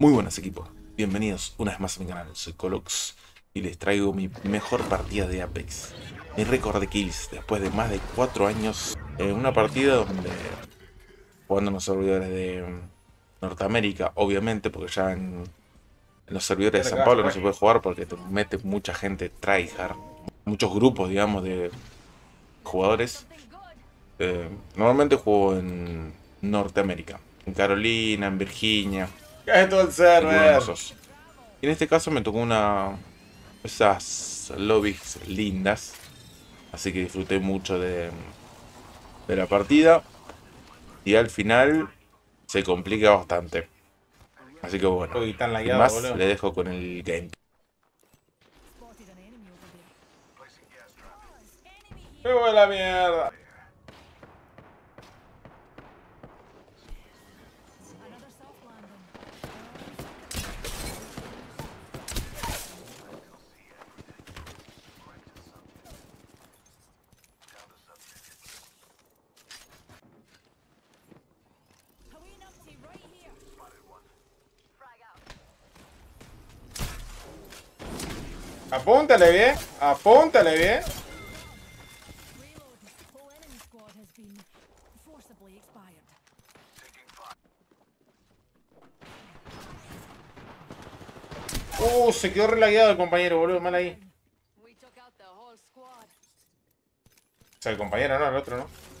Muy buenas equipos, bienvenidos una vez más a mi canal, soy Colox y les traigo mi mejor partida de Apex. Mi récord de kills después de más de 4 años en una partida donde jugando en los servidores de Norteamérica, obviamente, porque ya en, los servidores de San Pablo no se puede jugar porque te mete mucha gente tryhard, muchos grupos, digamos, de jugadores. Eh, normalmente juego en Norteamérica, en Carolina, en Virginia, todo el server. y en este caso me tocó una esas lobbies lindas. Así que disfruté mucho de, de la partida. Y al final se complica bastante. Así que bueno. Uy, tan lagueado, más boludo. le dejo con el game. ¡Me voy a la mierda! Apúntale bien, apúntale bien. Uh, se quedó relagueado el compañero, boludo, mal ahí. O sea, el compañero no, el otro no.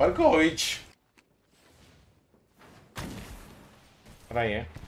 Falkovich. Por ahí, eh.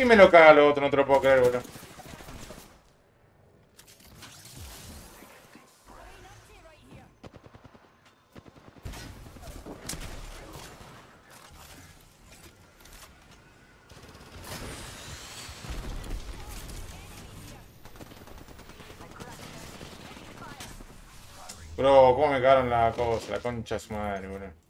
Y me lo caga lo otro, no te lo puedo creer, boludo. Bro, cómo me cagaron la cosa, la concha su madre, boludo.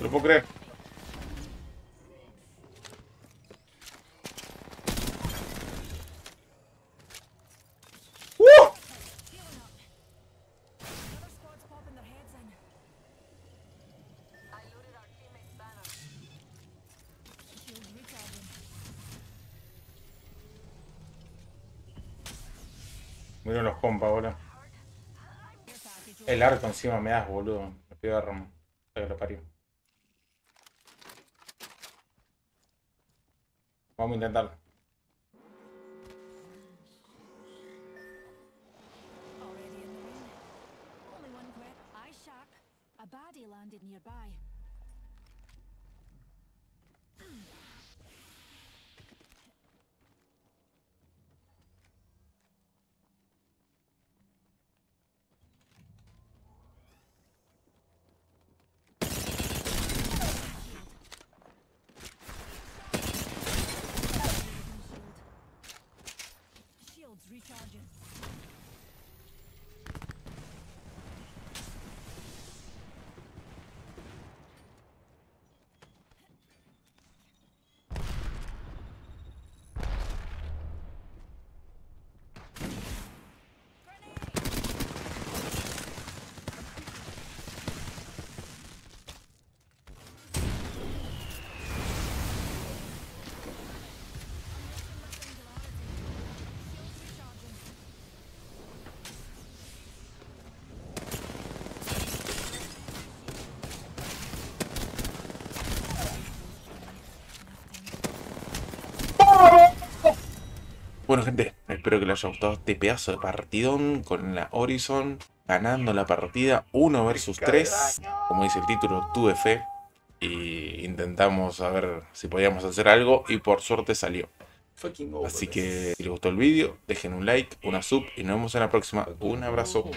¿Te lo puedo creer? ¡Uh! Miren los compas, boludo. El arco encima me das, boludo. Me pido. Que lo parió. Vamos a intentarlo. A body landed nearby. Bueno gente, espero que les haya gustado este pedazo de partidón con la Horizon ganando la partida 1 versus 3. Como dice el título, tuve fe y intentamos a ver si podíamos hacer algo y por suerte salió. Así que si les gustó el vídeo, dejen un like, una sub y nos vemos en la próxima. Un abrazo.